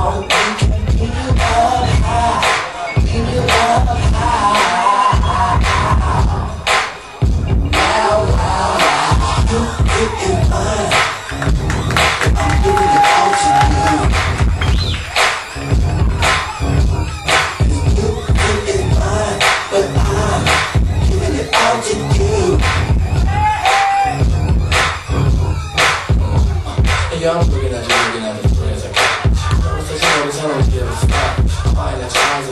아.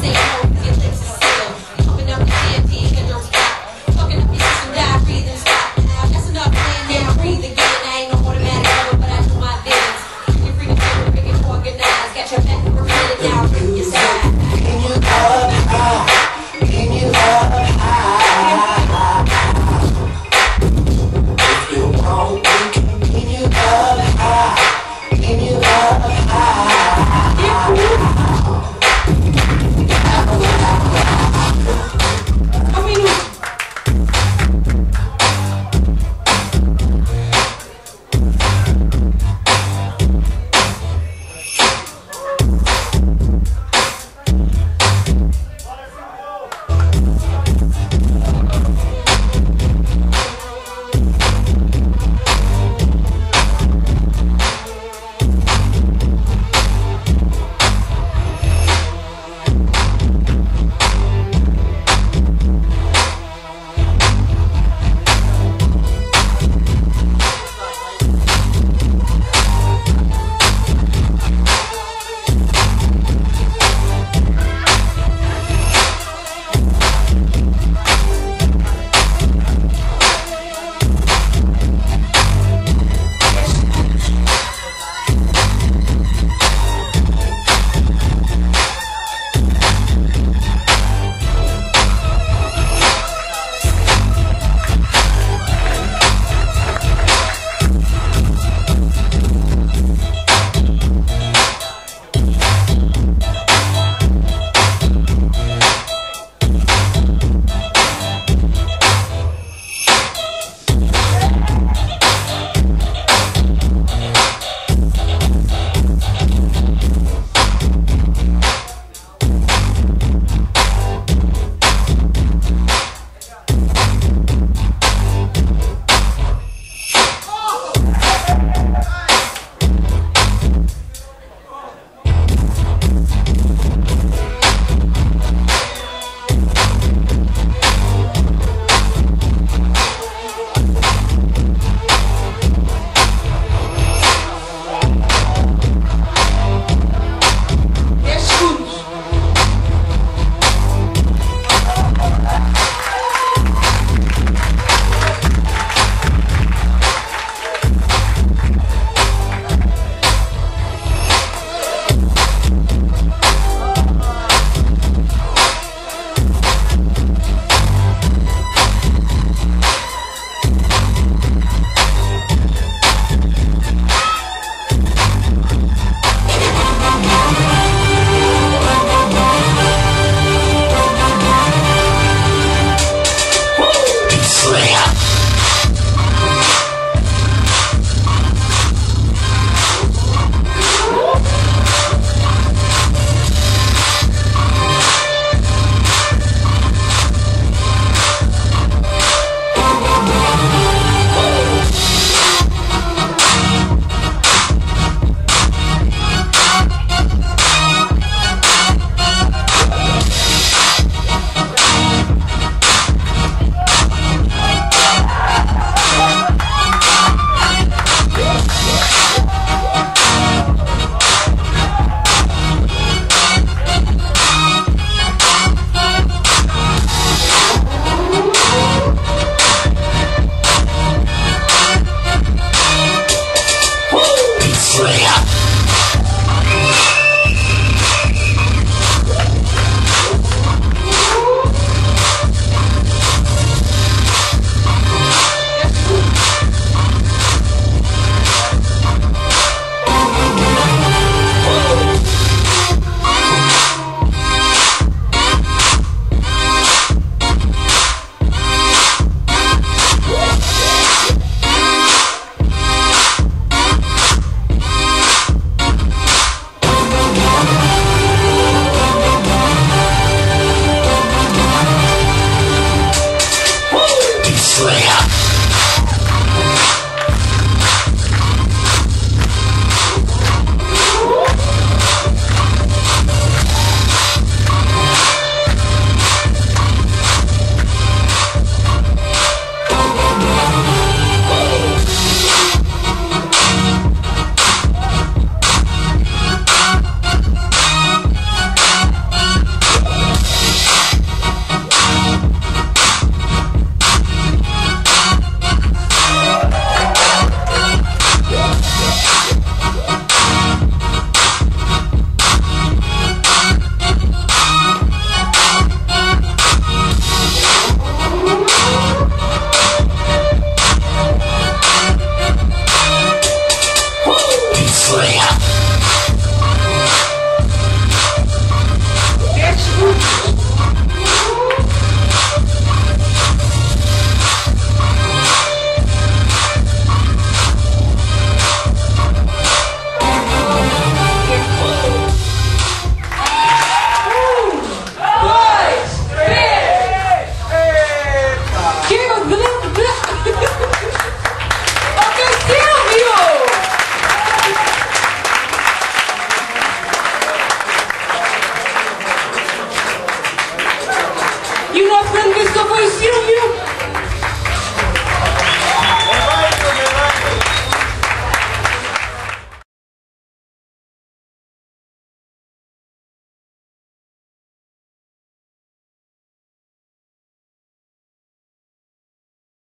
say no.